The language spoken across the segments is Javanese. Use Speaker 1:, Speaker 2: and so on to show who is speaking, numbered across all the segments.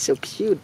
Speaker 1: So cute.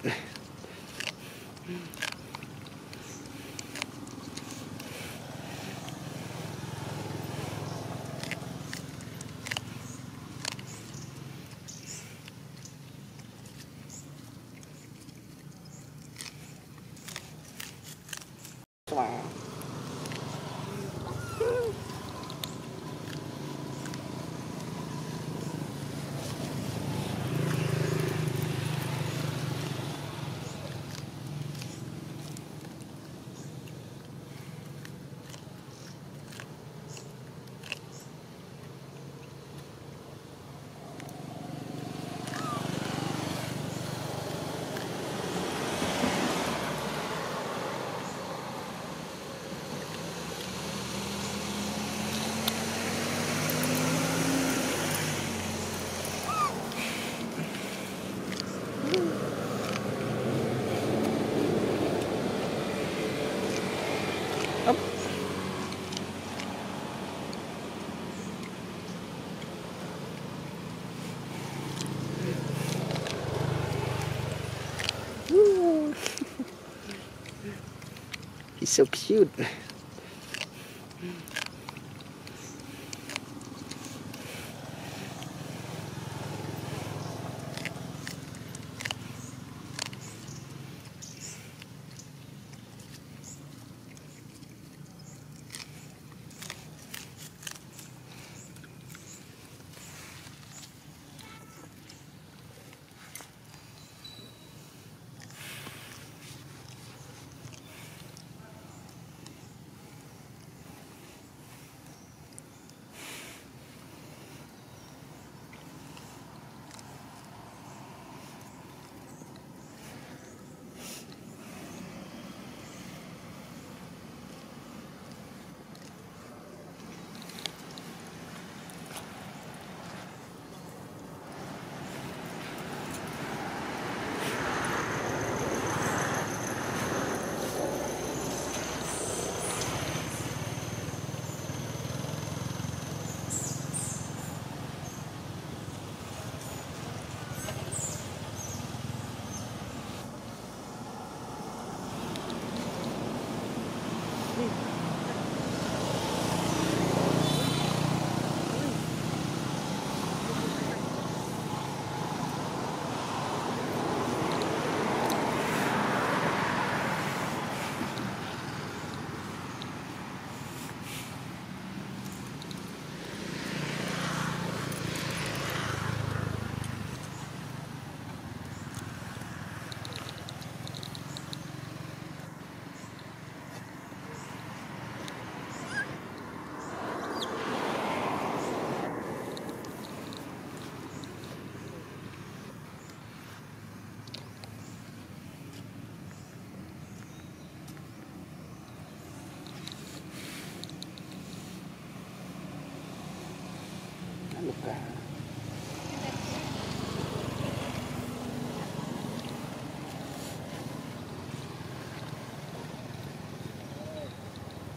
Speaker 1: So cute.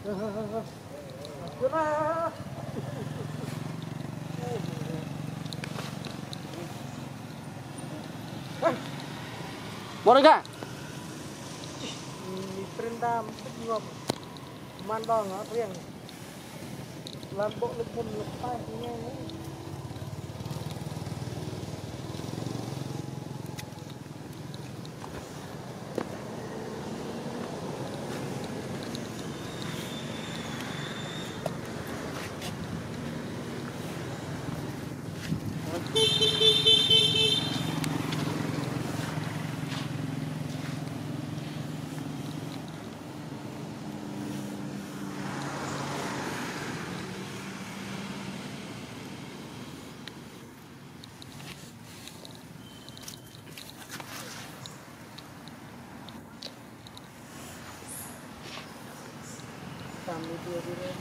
Speaker 1: Moro ka?
Speaker 2: Perintah mesti ngop. Mandong apa yang lambok lepun lepas ini. सामने की ओर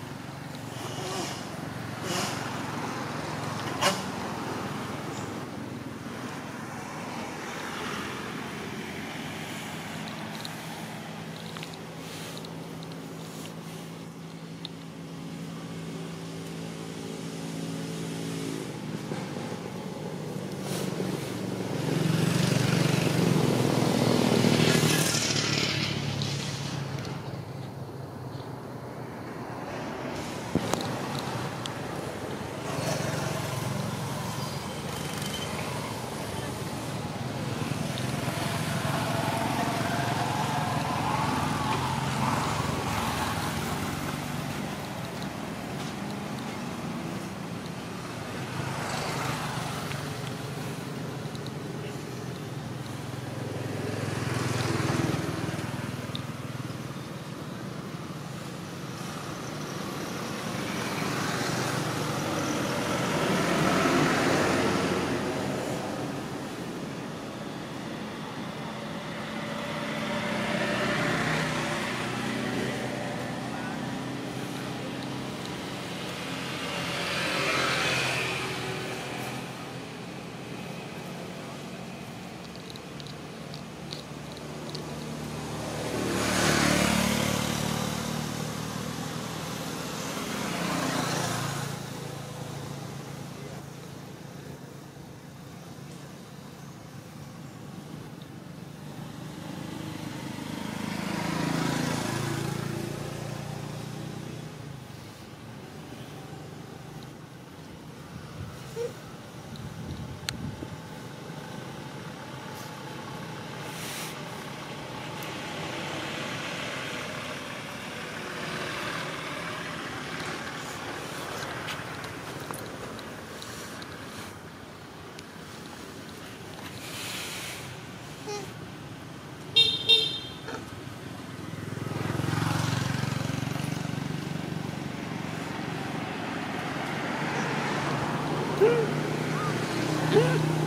Speaker 1: Yeah.